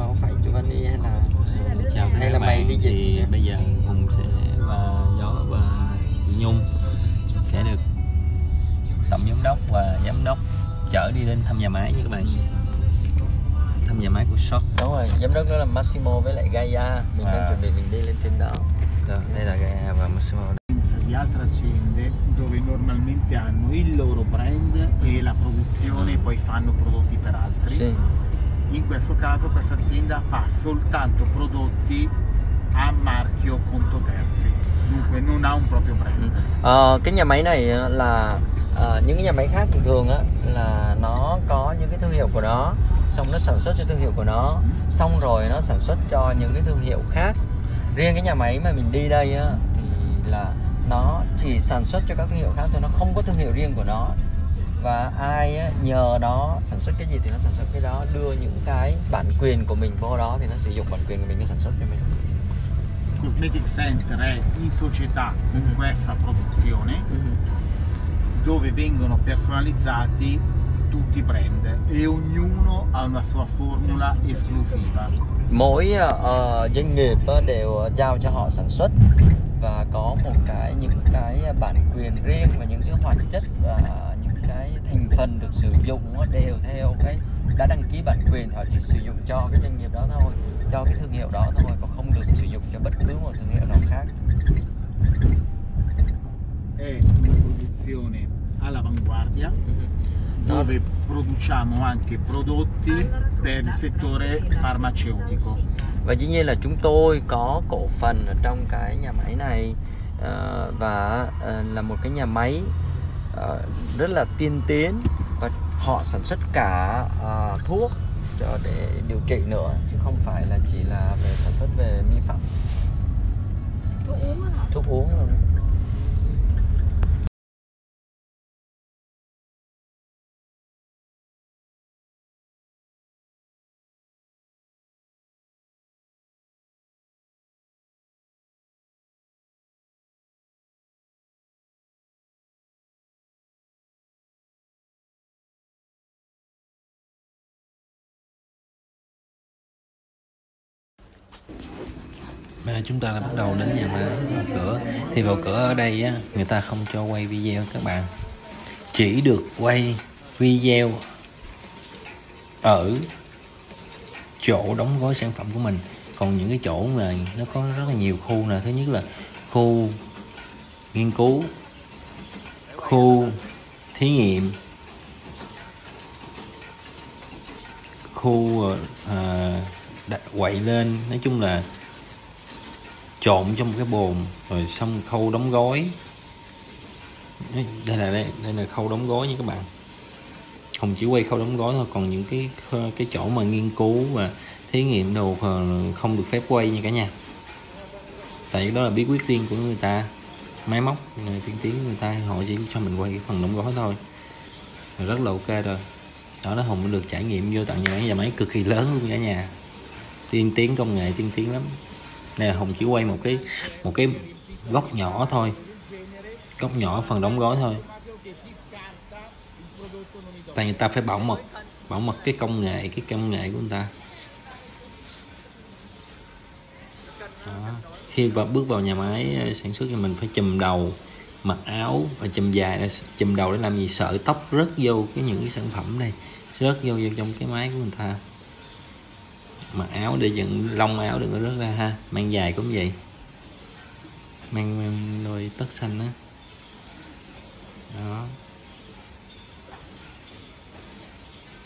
Massimo phải Giovanni hay là chào hay là mày đi thì dịch bây giờ hùng sẽ và gió và nhung sẽ được tổng giám đốc và giám đốc chở đi lên thăm nhà máy nha các bạn. Thăm nhà máy của shop đúng rồi giám đốc đó là Massimo với lại Gaia. Mình đang À. chuẩn bị mình đi lên trên đó Rồi, đây là Gaia và Massimo. Di altre aziende dove normalmente hanno il loro brand e la produzione poi fanno prodotti per altri. sì. In questo caso questa azienda fa soltanto prodotti a marchio conto terzi, dunque non ha un proprio brand. Ờ, cái nhà máy này á, là ờ, những cái nhà máy khác thường thường á là nó có những cái thương hiệu của nó xong nó sản xuất cho thương hiệu của nó xong rồi nó sản xuất cho những cái thương hiệu khác. Riêng cái nhà máy mà mình đi đây á thì là nó chỉ sản xuất cho các thương hiệu khác thôi nó không có thương hiệu riêng của nó và ai á, nhờ nó sản xuất cái gì thì nó sản xuất cái đó đưa những cái bản quyền của mình vô đó thì nó sử dụng bản quyền của mình nó sản xuất cho mình Cosmetic Center è in società con Mhm. questa produzione dove vengono personalizzati tutti i brand e ognuno ha una sua formula esclusiva. mỗi ờ, doanh nghiệp á, đều giao cho họ sản xuất và có một cái những cái bản quyền riêng và những cái hoạt chất và những cái thành phần được sử dụng đều theo cái đã đăng ký bản quyền họ chỉ sử dụng cho cái doanh nghiệp đó thôi cho cái thương hiệu đó thôi và không được sử dụng cho bất cứ một thương hiệu nào khác È una produzione all'avanguardia dove produciamo anche prodotti per il settore farmaceutico. và dĩ nhiên là chúng tôi có cổ phần ở trong cái nhà máy này ờ, và ờ, là một cái nhà máy ờ, rất là tiên tiến và họ sản xuất cả ờ, thuốc cho để điều trị nữa chứ không phải là chỉ là về sản xuất về mỹ phẩm. Thuốc uống thuốc uống luôn À, chúng ta đã bắt đầu đến nhà máy vào cửa. Thì vào cửa ở đây á người ta không cho quay video các bạn. Chỉ được quay video ở chỗ đóng gói sản phẩm của mình. Còn những cái chỗ này nó có rất là nhiều khu nè. Thứ nhất là khu nghiên cứu khu thí nghiệm khu à, quậy lên. Nói chung là trộn trong một cái bồn rồi xong khâu đóng gói. Đây- là đây, đây là khâu đóng gói nha các bạn. Không chỉ quay khâu đóng gói thôi còn những cái cái chỗ mà nghiên cứu và thí nghiệm đồ không được phép quay nha cả nhà. Tại đó là bí quyết riêng của người ta. Máy móc người tiên tiến người ta họ chỉ cho mình quay cái phần đóng gói thôi. Rồi rất là ok rồi. Đó nó hùng được trải nghiệm vô tận nhà máy nhà máy cực kỳ lớn luôn cả nhà. Tiên tiến công nghệ tiên tiến lắm nè hùng chỉ quay một cái một cái góc nhỏ thôi. Góc nhỏ phần đóng gói thôi. Tại người ta phải bảo mật bảo mật cái công nghệ cái công nghệ của người ta. Đó. khi vào bước vào nhà máy ờ, sản xuất thì mình phải chùm đầu mặc áo và chùm dài ờ, chùm đầu để làm gì? Sợ tóc rớt vô cái những cái sản phẩm này rớt vô, vô trong cái máy của người ta mặc áo để dựng lông áo đừng có rớt ra ha. Mang dài cũng vậy. Mang, mang đôi tất xanh á. Đó.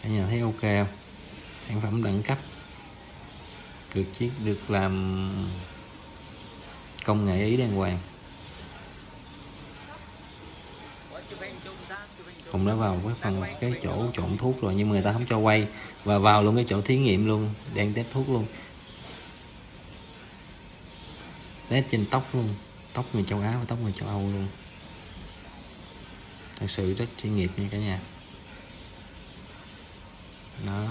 Cả nhà thấy ok không? Sản phẩm đẳng cấp. Được chiếc được làm công nghệ ý đàng hoàng. Hùng đã vào cái phần cái chỗ trộn thuốc rồi, nhưng mà người ta không cho quay. Và vào luôn cái chỗ thí nghiệm luôn, đang test thuốc luôn. Test trên tóc luôn, tóc người châu Á và tóc người châu Âu luôn. Thật sự rất chuyên nghiệp nha cả nhà. Đó.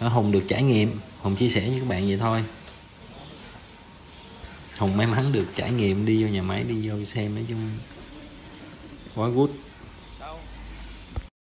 Đó, hùng được trải nghiệm. Hùng chia sẻ với các bạn vậy thôi. Hùng may mắn được trải nghiệm đi vô nhà máy, đi vô xem nói chung quá good.